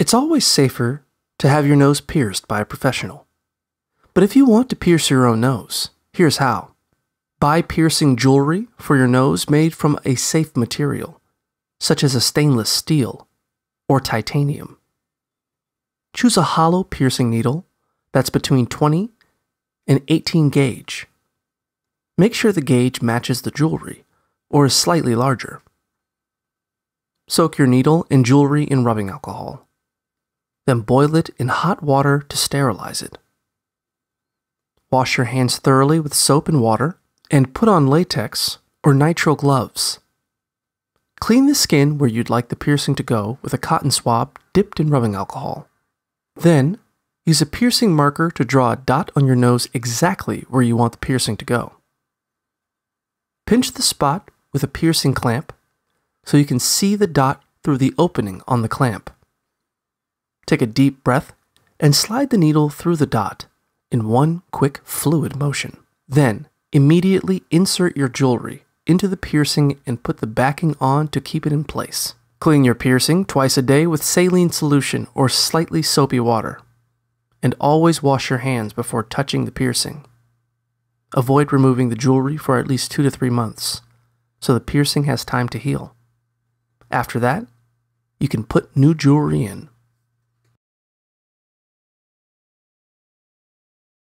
It's always safer to have your nose pierced by a professional. But if you want to pierce your own nose, here's how. Buy piercing jewelry for your nose made from a safe material, such as a stainless steel or titanium. Choose a hollow piercing needle that's between 20 and 18 gauge. Make sure the gauge matches the jewelry or is slightly larger. Soak your needle and jewelry in rubbing alcohol. Then boil it in hot water to sterilize it. Wash your hands thoroughly with soap and water and put on latex or nitrile gloves. Clean the skin where you'd like the piercing to go with a cotton swab dipped in rubbing alcohol. Then, use a piercing marker to draw a dot on your nose exactly where you want the piercing to go. Pinch the spot with a piercing clamp so you can see the dot through the opening on the clamp. Take a deep breath and slide the needle through the dot in one quick fluid motion. Then, immediately insert your jewelry into the piercing and put the backing on to keep it in place. Clean your piercing twice a day with saline solution or slightly soapy water. And always wash your hands before touching the piercing. Avoid removing the jewelry for at least two to three months so the piercing has time to heal. After that, you can put new jewelry in